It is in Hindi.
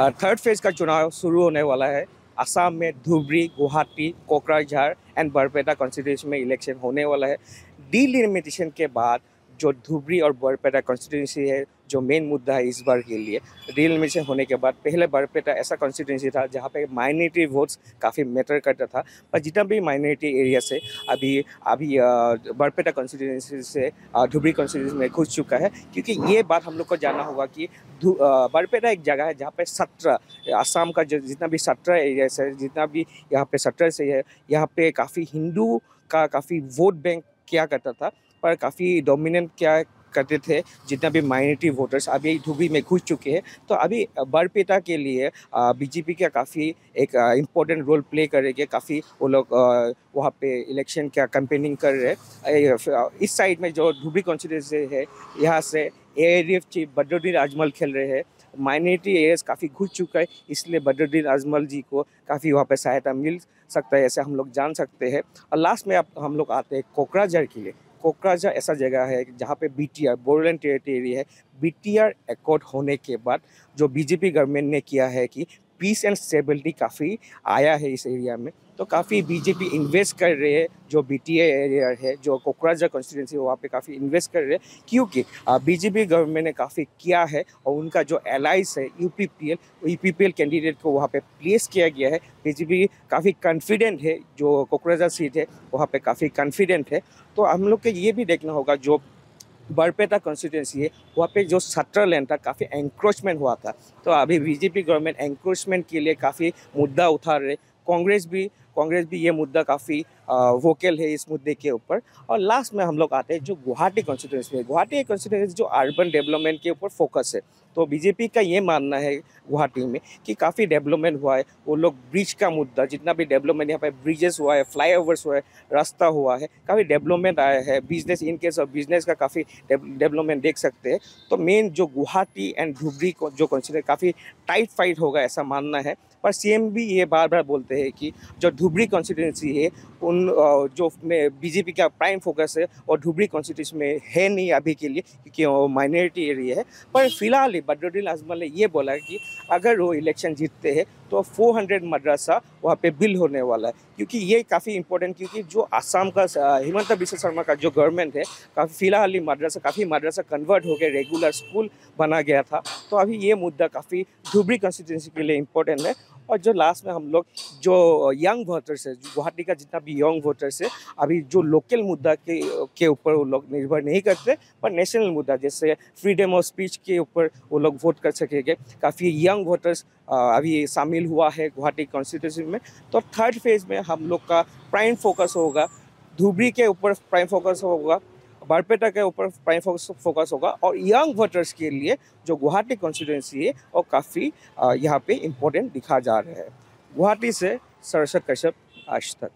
थर्ड फ़ेज़ का चुनाव शुरू होने वाला है। असम में धुबरी, गुवाहाटी, कोकराझार एंड बरपेटा कॉन्स्टिट्यूशन में इलेक्शन होने वाला है। डीलिमिटेशन के बाद जो धुबरी और बरपेटा कॉन्स्टिट्यूंसी है, जो मेन मुद्दा है इस बार के लिए रियलमेशन होने के बाद पहले बरपेटा ऐसा कॉन्स्टिट्यूंसी था जहाँ पे माइनॉरिटी वोट्स काफ़ी मैटर करता था। पर जितना भी माइनॉरिटी एरिया से अभी अभी बरपेटा कॉन्स्टिट्यूंसी से धुबरी कॉन्स्टिट्यूंसी में घुस चुका है, क्योंकि ये बात हम लोग को जानना होगा कि बरपेटा एक जगह है जहाँ पे सत्रह आसाम का जितना भी सत्रह एरिया है, जितना भी यहाँ पे सत्रह से है, यहाँ पे काफ़ी हिंदू का काफ़ी वोट बैंक क्या करता था। पर काफ़ी डोमिनेंट क्या करते थे, जितना भी माइनॉरिटी वोटर्स अभी धुबी में घुस चुके हैं। तो अभी बरपेटा के लिए बीजेपी का काफ़ी एक इम्पोर्टेंट रोल प्ले करेंगे काफ़ी वो लोग वहाँ पे इलेक्शन का कैंपेनिंग कर रहे हैं। इस साइड में जो धुबरी कॉन्स्टिट्यूंसी है, यहाँ से ए चीफ बदरुद्दीन अजमल खेल रहे हैं। माइनॉरिटी एरियाज़ काफ़ी घुस चुका है, इसलिए बदरुद्दीन अजमल जी को काफ़ी वहाँ पे सहायता मिल सकता है, ऐसे हम लोग जान सकते हैं। और लास्ट में अब हम लोग आते हैं कोकराझार के लिए। कोकराझार ऐसा जगह है जहाँ पे B T R Bodoland territory है। बी टी आर एकॉर्ड होने के बाद जो बीजेपी गवर्नमेंट ने किया है कि पीस एंड स्टेबिलिटी काफ़ी आया है इस एरिया में। तो काफ़ी बीजेपी इन्वेस्ट कर रहे हैं, जो बी टी एरिया है, जो कोकराझार कॉन्स्टिट्यूंसी है, वहाँ पे काफ़ी इन्वेस्ट कर रहे हैं, क्योंकि बीजेपी गवर्नमेंट ने काफ़ी किया है और उनका जो एलाइस है U P P L P P L candidate को वहाँ पे प्लेस किया गया है। बीजेपी काफ़ी कॉन्फिडेंट है, जो कोकराझार सीट है, वहाँ पर काफ़ी कॉन्फिडेंट है। तो हम लोग को ये भी देखना होगा, जो बरपेटा कॉन्स्टिट्यूंसी है, वहाँ पे जो सटर लैंड था, काफ़ी एंक्रोचमेंट हुआ था। तो अभी बीजेपी गवर्नमेंट एंक्रोचमेंट के लिए काफ़ी मुद्दा उठा रहे। कांग्रेस भी कांग्रेस भी ये मुद्दा काफ़ी वोकल है इस मुद्दे के ऊपर। और लास्ट में हम लोग आते हैं जो गुवाहाटी कॉन्स्टिट्यूंसी है गुवाहाटी कॉन्स्टिट्यूंसी जो अर्बन डेवलपमेंट के ऊपर फोकस है। तो बीजेपी का ये मानना है गुवाहाटी में कि काफ़ी डेवलपमेंट हुआ है। वो लोग ब्रिज का मुद्दा, जितना भी डेवलपमेंट यहाँ पर ब्रिजेस हुआ है फ्लाई हुआ है, रास्ता हुआ है, काफ़ी डेवलपमेंट आया है। Business in case of business का काफ़ी डेवलपमेंट देख सकते हैं। तो मेन जो गुवाहाटी एंड धुबरी को, जो कंसिडर काफ़ी टाइट फाइट होगा ऐसा मानना है। पर सीएम भी ये बार बार बोलते हैं कि जो धुबरी कॉन्स्टिट्यूंसी है, उन जो में बीजेपी का प्राइम फोकस है और धुबरी कॉन्स्टिट्यूंसी में है नहीं अभी के लिए, क्योंकि वो माइनॉरिटी एरिया है। पर फ़िलहाल ही बदरुद्दीन अजमल ने ये बोला कि अगर वो इलेक्शन जीतते हैं तो 400 मदरसा वहाँ पे बिल होने वाला है। क्योंकि ये काफ़ी इंपॉर्टेंट क्योंकि जो आसाम का हिमंत बिश्व शर्मा का जो गवर्नमेंट है, काफ़ी, फ़िलहाल ही मदरसा, काफ़ी मदरसा कन्वर्ट हो गए रेगुलर स्कूल बना गया था। तो अभी ये मुद्दा काफ़ी धुबरी कॉन्स्टिट्यूंसी के लिए इम्पोर्टेंट है और जो लास्ट में हम लोग जो यंग वोटर्स है गुवाहाटी का जितना भी यंग वोटर्स है, अभी जो लोकल मुद्दा के के ऊपर वो लोग निर्भर नहीं करते, पर नेशनल मुद्दा, जैसे फ्रीडम ऑफ़ स्पीच के ऊपर वो लोग वोट कर सकेंगे। काफ़ी यंग वोटर्स अभी शामिल हुआ है गुवाहाटी कॉन्स्टिट्यूंसी में। तो थर्ड फ़ेज़ में हम लोग का प्राइम फोकस होगा, धुबरी के ऊपर प्राइम फोकस होगा बारपेटा के ऊपर प्राइम फोकस होगा और यंग वोटर्स के लिए जो गुवाहाटी कॉन्स्टिट्यूंसी है, वो काफ़ी यहाँ पे इम्पोर्टेंट दिखा जा रहा है। गुवाहाटी से सरसत कश्यप, आज तक।